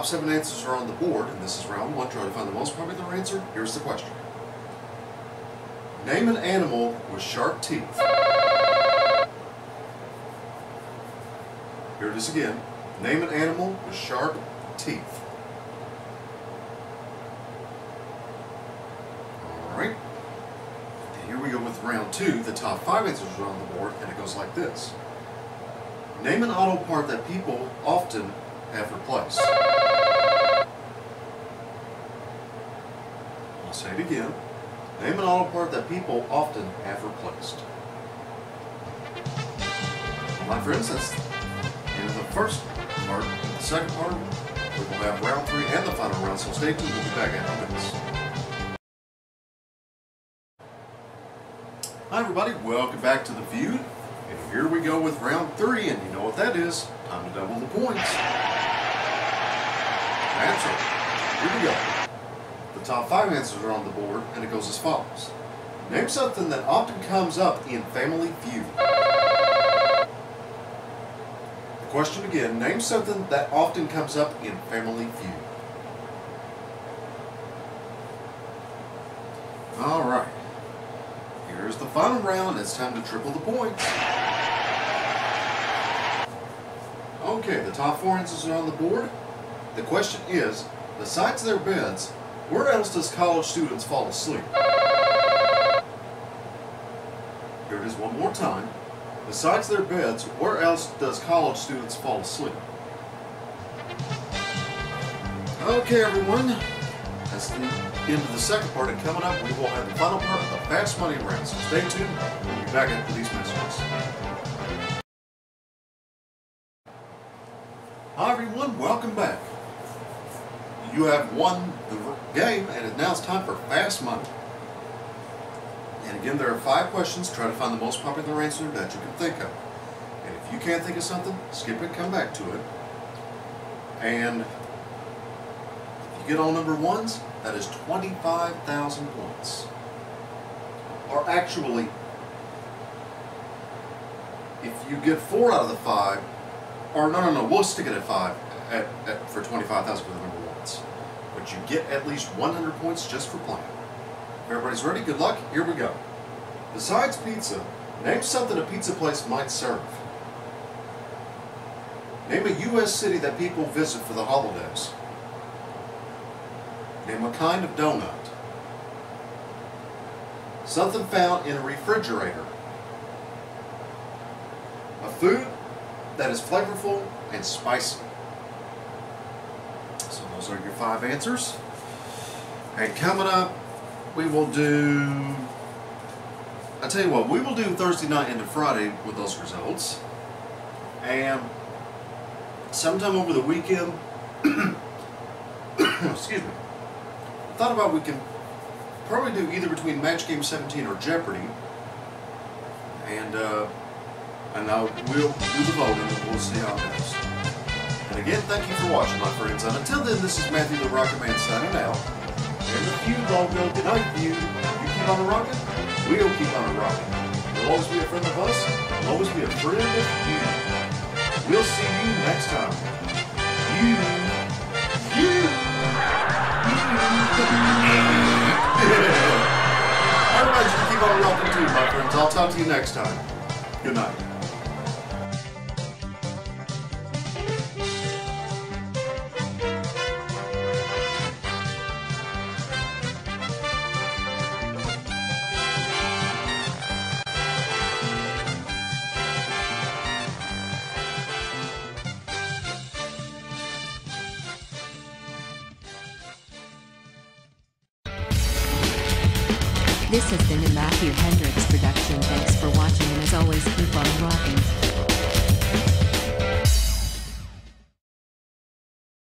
top seven answers are on the board, and this is round one. Try to find the most popular answer. Here's the question. Name an animal with sharp teeth. Here it is again. Name an animal with sharp teeth. Alright. Here we go with round two. The top five answers are on the board, and it goes like this. Name an auto part that people often have replaced. Say it again. Name an auto part that people often have replaced. That's the end of the first part. The second part, we will have round three and the final round, so stay tuned. We'll be back after this. Hi everybody, welcome back to The Feud. And here we go with round three, and you know what that is. Time to double the points. Answer. Here we go. The top five answers are on the board, and it goes as follows. Name something that often comes up in Family Feud. The question again, name something that often comes up in Family Feud. Alright. Here's the final round. It's time to triple the points. Okay, the top four answers are on the board. The question is, besides their beds, where else does college students fall asleep? Here it is one more time. Besides their beds, where else does college students fall asleep? Okay, everyone. That's the end of the second part, and coming up, we will have the final part of the Fast Money round. So stay tuned. We'll be back after these messages. Hi, everyone. Welcome back. You have won the game, and now it's time for Fast Money. And again, there are five questions. Try to find the most popular answer that you can think of. And if you can't think of something, skip it, come back to it. And if you get all number ones, that is 25,000 points. Or actually, if you get four out of the five, or no, no, no, we'll stick it at five at, at, for 25,000 for the number ones. But you get at least 100 points just for playing. Everybody's ready, good luck. Here we go. Besides pizza, name something a pizza place might serve. Name a U.S. city that people visit for the holidays. Name a kind of donut. Something found in a refrigerator. A food that is flavorful and spicy. Are your five answers. And coming up, we will do, I tell you what, we will do Thursday night into Friday with those results. And sometime over the weekend, excuse me, I thought about we can probably do either between Match Game 17 or Jeopardy. And, uh, and now we'll do the voting and we'll see how it goes. And again, thank you for watching, my friends. And until then, this is Matthew the RockinMan signing out. And the Feud logo, good night, Feud. You keep on the rocket, we'll keep on the rocket. You'll always be a friend of us, you'll always be a friend of you. We'll see you next time. You, you, you. Everybody should keep on rocking too, my friends. I'll talk to you next time. Good night. This has been a Matthew Hendrix production. Thanks for watching and as always keep on rocking.